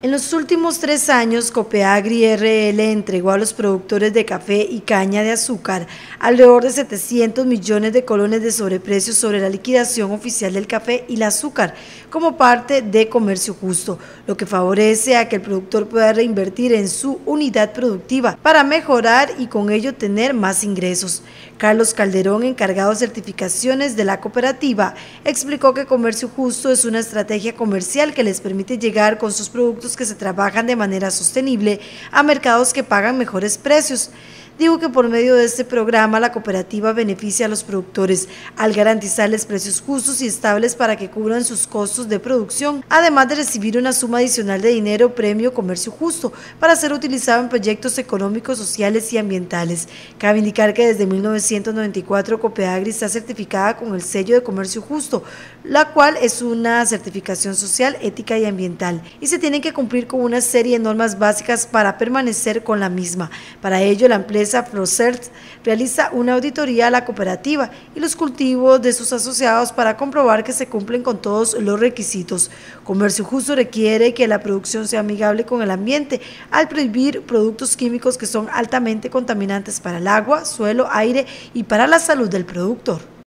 En los últimos tres años, Copeagri RL entregó a los productores de café y caña de azúcar alrededor de 700 millones de colones de sobreprecio sobre la liquidación oficial del café y el azúcar como parte de comercio justo, lo que favorece a que el productor pueda reinvertir en su unidad productiva para mejorar y con ello tener más ingresos. Carlos Calderón, encargado de certificaciones de la cooperativa, explicó que comercio justo es una estrategia comercial que les permite llegar con sus productos que se trabajan de manera sostenible a mercados que pagan mejores precios. Digo que por medio de este programa la cooperativa beneficia a los productores al garantizarles precios justos y estables para que cubran sus costos de producción, además de recibir una suma adicional de dinero premio comercio justo para ser utilizado en proyectos económicos, sociales y ambientales. Cabe indicar que desde 1994 Copeagri está certificada con el sello de comercio justo, la cual es una certificación social, ética y ambiental, y se tienen que cumplir con una serie de normas básicas para permanecer con la misma. Para ello, la empresa empresa realiza una auditoría a la cooperativa y los cultivos de sus asociados para comprobar que se cumplen con todos los requisitos. Comercio Justo requiere que la producción sea amigable con el ambiente al prohibir productos químicos que son altamente contaminantes para el agua, suelo, aire y para la salud del productor.